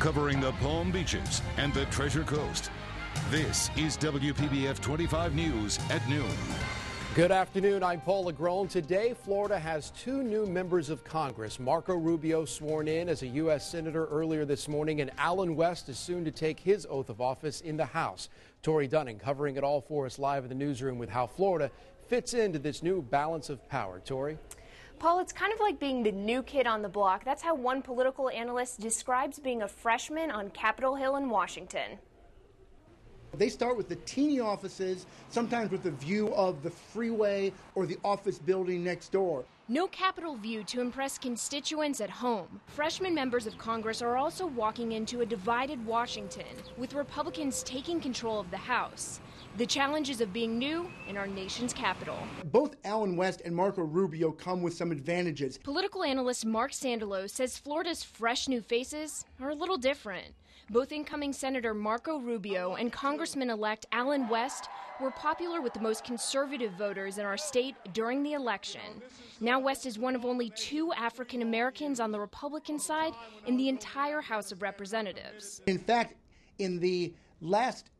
covering the Palm Beaches and the Treasure Coast. This is WPBF 25 News at noon. Good afternoon. I'm Paul LaGrone. Today, Florida has two new members of Congress. Marco Rubio sworn in as a U.S. Senator earlier this morning, and Allen West is soon to take his oath of office in the House. Tori Dunning covering it all for us live in the newsroom with how Florida fits into this new balance of power. Tori? Paul, it's kind of like being the new kid on the block. That's how one political analyst describes being a freshman on Capitol Hill in Washington. They start with the teeny offices, sometimes with the view of the freeway or the office building next door. No Capitol view to impress constituents at home. Freshman members of Congress are also walking into a divided Washington, with Republicans taking control of the House. The challenges of being new in our nation's capital. Both Allen West and Marco Rubio come with some advantages. Political analyst Mark Sandalow says Florida's fresh new faces are a little different. Both incoming Senator Marco Rubio and Congressman elect Allen West were popular with the most conservative voters in our state during the election. Now, West is one of only two African Americans on the Republican side in the entire House of Representatives. In fact, in the last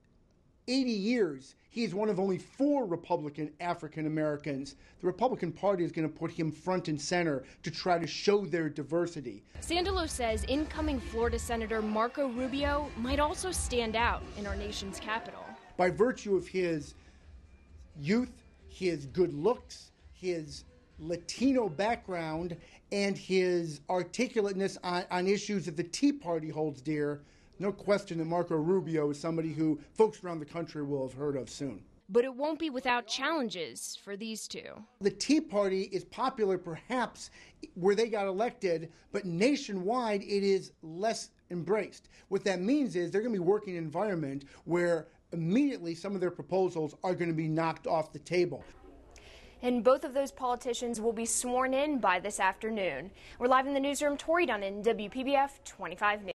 80 years, he is one of only four Republican African Americans. The Republican Party is going to put him front and center to try to show their diversity. Sandalow says incoming Florida Senator Marco Rubio might also stand out in our nation's capital. By virtue of his youth, his good looks, his Latino background, and his articulateness on, on issues that the Tea Party holds dear, no question that Marco Rubio is somebody who folks around the country will have heard of soon. But it won't be without challenges for these two. The Tea Party is popular perhaps where they got elected, but nationwide it is less embraced. What that means is they're going to be working in an environment where immediately some of their proposals are going to be knocked off the table. And both of those politicians will be sworn in by this afternoon. We're live in the newsroom. Tori Dunning, WPBF 25 News.